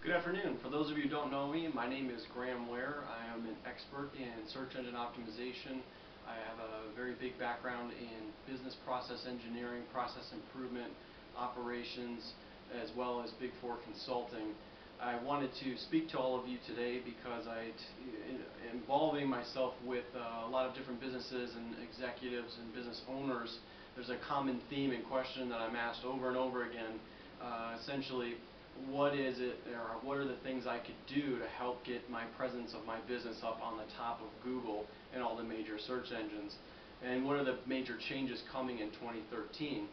Good afternoon. For those of you who don't know me, my name is Graham Ware. I am an expert in search engine optimization. I have a very big background in business process engineering, process improvement, operations, as well as Big Four consulting. I wanted to speak to all of you today because I, involving myself with uh, a lot of different businesses and executives and business owners, there's a common theme and question that I'm asked over and over again. Uh, essentially, what is it or what are the things I could do to help get my presence of my business up on the top of Google and all the major search engines? And what are the major changes coming in 2013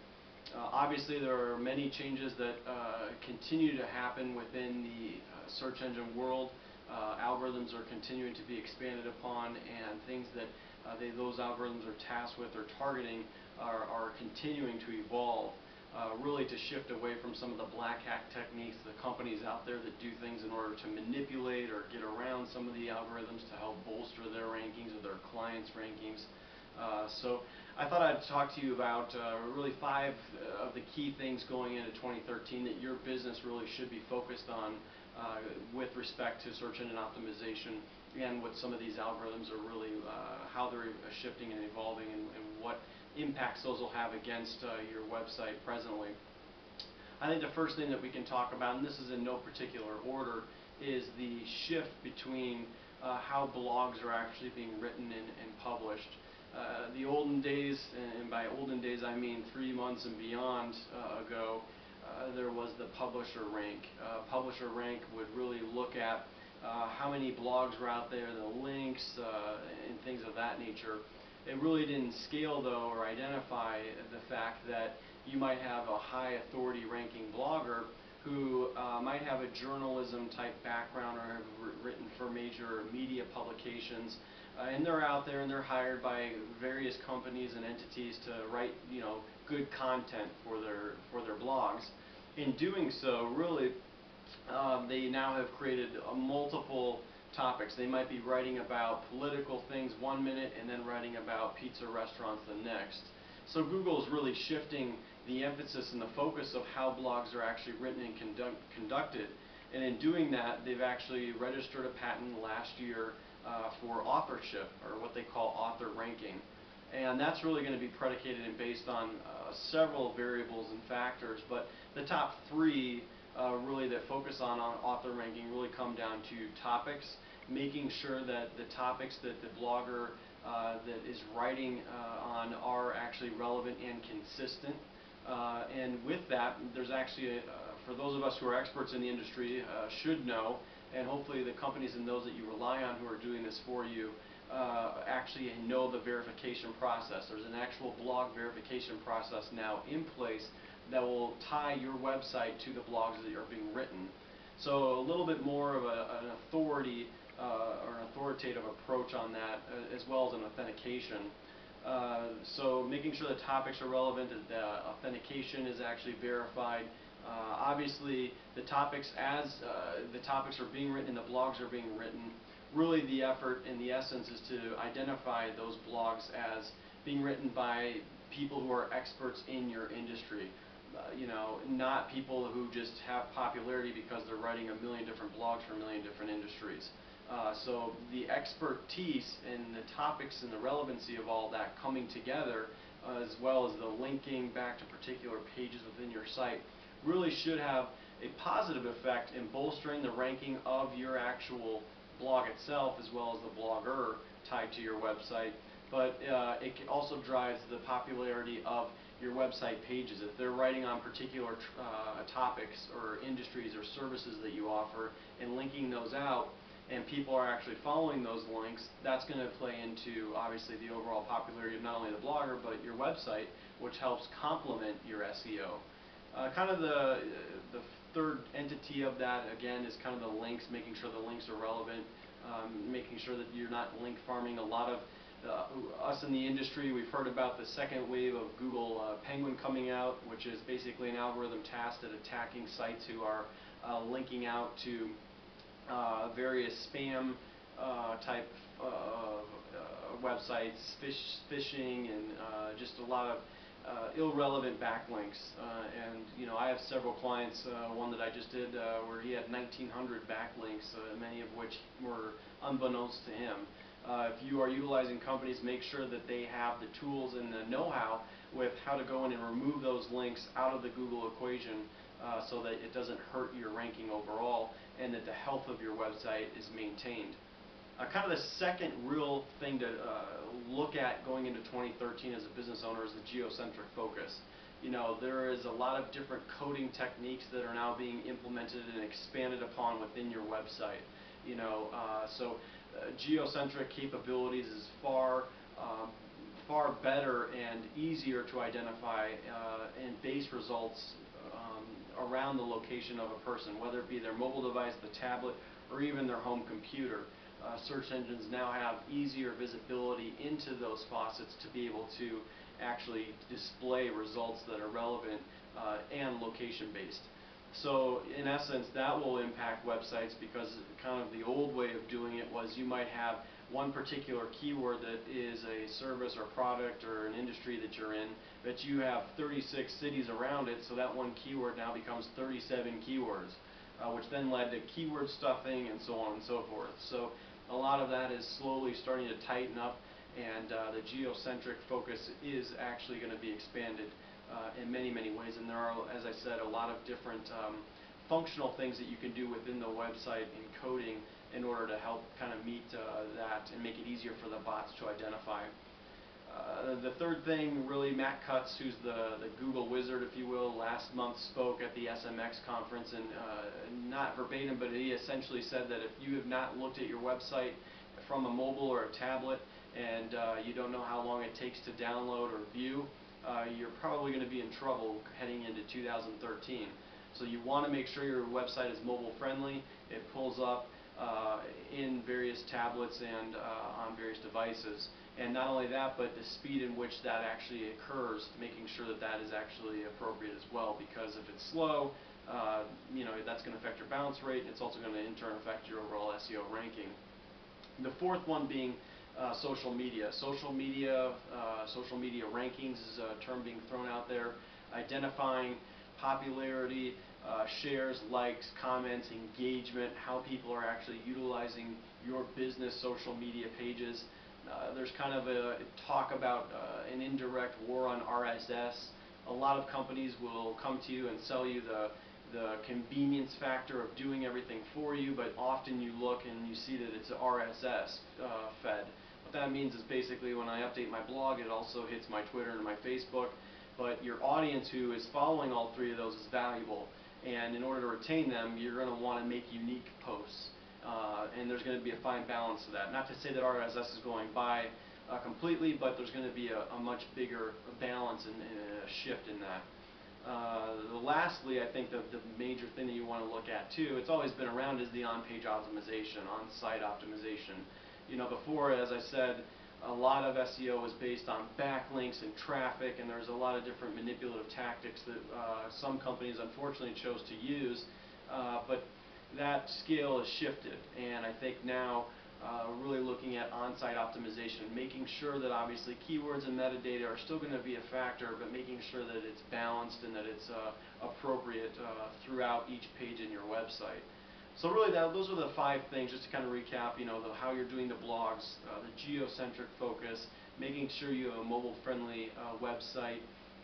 uh, obviously there are many changes that uh, continue to happen within the uh, search engine world. Uh, algorithms are continuing to be expanded upon and things that uh, they, those algorithms are tasked with or targeting are, are continuing to evolve uh, really to shift away from some of the black hat techniques, the companies out there that do things in order to manipulate or get around some of the algorithms to help bolster their rankings or their clients' rankings. Uh, so I thought I'd talk to you about uh, really five of the key things going into 2013 that your business really should be focused on uh, with respect to search engine optimization and what some of these algorithms are really, uh, how they're shifting and evolving and, and what impacts those will have against uh, your website presently. I think the first thing that we can talk about, and this is in no particular order, is the shift between uh, how blogs are actually being written and, and published. Uh, the olden days, and by olden days I mean three months and beyond uh, ago, uh, there was the publisher rank. Uh, publisher rank would really look at how many blogs were out there, the links, and things of that nature. It really didn't scale though or identify the fact that you might have a high authority ranking blogger who uh, might have a journalism type background or have written for major media publications uh, and they're out there and they're hired by various companies and entities to write you know good content for their for their blogs. In doing so really um, they now have created a multiple topics. They might be writing about political things one minute and then writing about pizza restaurants the next. So Google is really shifting the emphasis and the focus of how blogs are actually written and conduct, conducted. And in doing that, they've actually registered a patent last year uh, for authorship, or what they call author ranking. And that's really going to be predicated and based on uh, several variables and factors, but the top three uh, really that focus on, on author ranking really come down to topics, making sure that the topics that the blogger uh, that is writing uh, on are actually relevant and consistent. Uh, and with that, there's actually, a, uh, for those of us who are experts in the industry, uh, should know, and hopefully the companies and those that you rely on who are doing this for you, uh, actually know the verification process. There's an actual blog verification process now in place that will tie your website to the blogs that are being written. So a little bit more of a, an authority uh, or an authoritative approach on that uh, as well as an authentication. Uh, so making sure the topics are relevant, that the authentication is actually verified. Uh, obviously the topics as uh, the topics are being written the blogs are being written, really the effort and the essence is to identify those blogs as being written by people who are experts in your industry. Uh, you know, not people who just have popularity because they're writing a million different blogs for a million different industries. Uh, so the expertise and the topics and the relevancy of all that coming together, uh, as well as the linking back to particular pages within your site, really should have a positive effect in bolstering the ranking of your actual blog itself as well as the blogger tied to your website. But uh, it also drives the popularity of your website pages. If they're writing on particular uh, topics or industries or services that you offer and linking those out, and people are actually following those links, that's going to play into obviously the overall popularity of not only the blogger but your website, which helps complement your SEO. Uh, kind of the, the third entity of that, again, is kind of the links, making sure the links are relevant, um, making sure that you're not link farming. A lot of uh, us in the industry, we've heard about the second wave of Google uh, Penguin coming out, which is basically an algorithm tasked at attacking sites who are uh, linking out to uh, various spam uh, type uh, websites, fish, phishing, and just a lot of uh, irrelevant backlinks. Uh, and you know, I have several clients. Uh, one that I just did uh, where he had 1,900 backlinks, uh, many of which were unbeknownst to him. Uh, if you are utilizing companies, make sure that they have the tools and the know-how with how to go in and remove those links out of the Google equation uh, so that it doesn't hurt your ranking overall and that the health of your website is maintained. Uh, kind of the second real thing to uh, look at going into 2013 as a business owner is the geocentric focus. You know, there is a lot of different coding techniques that are now being implemented and expanded upon within your website. You know, uh, so geocentric capabilities is far um, far better and easier to identify uh, and base results um, around the location of a person, whether it be their mobile device, the tablet, or even their home computer. Uh, search engines now have easier visibility into those faucets to be able to actually display results that are relevant uh, and location based. So in essence, that will impact websites because kind of the old way of doing it was you might have one particular keyword that is a service or product or an industry that you're in, but you have 36 cities around it, so that one keyword now becomes 37 keywords, uh, which then led to keyword stuffing and so on and so forth. So a lot of that is slowly starting to tighten up, and uh, the geocentric focus is actually going to be expanded in many, many ways. And there are, as I said, a lot of different um, functional things that you can do within the website in coding in order to help kind of meet uh, that and make it easier for the bots to identify. Uh, the third thing, really, Matt Cutts, who's the, the Google wizard, if you will, last month spoke at the SMX conference, and uh, not verbatim, but he essentially said that if you have not looked at your website from a mobile or a tablet, and uh, you don't know how long it takes to download or view, uh, you're probably going to be in trouble heading into 2013. So you want to make sure your website is mobile friendly. It pulls up uh, in various tablets and uh, on various devices. And not only that, but the speed in which that actually occurs, making sure that that is actually appropriate as well. Because if it's slow, uh, you know that's going to affect your bounce rate. It's also going to in turn affect your overall SEO ranking. The fourth one being uh, social media. Social media, uh, social media rankings is a term being thrown out there, identifying popularity, uh, shares, likes, comments, engagement, how people are actually utilizing your business social media pages. Uh, there's kind of a talk about uh, an indirect war on RSS. A lot of companies will come to you and sell you the the convenience factor of doing everything for you, but often you look and you see that it's RSS uh, fed. That means is basically when I update my blog, it also hits my Twitter and my Facebook, but your audience who is following all three of those is valuable. And in order to retain them, you're going to want to make unique posts. Uh, and there's going to be a fine balance to that. Not to say that RSS is going by uh, completely, but there's going to be a, a much bigger balance and, and, a shift in that. Uh, lastly, I think the, the major thing that you want to look at too, it's always been around, is the on-page optimization, on-site optimization. You know, before, as I said, a lot of SEO is based on backlinks and traffic, and there's a lot of different manipulative tactics that uh, some companies unfortunately chose to use. Uh, but that scale has shifted, and I think now uh, really looking at on-site optimization, making sure that obviously keywords and metadata are still going to be a factor, but making sure that it's balanced and that it's uh, appropriate uh, throughout each page in your website. So really, that, those are the five things, just to kind of recap, you know, the, how you're doing the blogs, uh, the geocentric focus, making sure you have a mobile-friendly uh, website,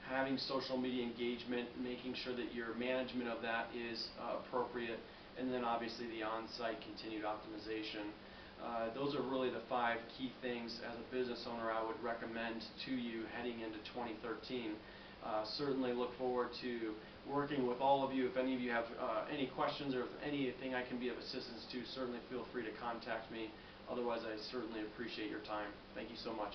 having social media engagement, making sure that your management of that is uh, appropriate, and then obviously the on-site continued optimization. Uh, those are really the five key things as a business owner I would recommend to you heading into 2013. Uh, certainly look forward to working with all of you. If any of you have uh, any questions or if anything I can be of assistance to, certainly feel free to contact me. Otherwise, I certainly appreciate your time. Thank you so much.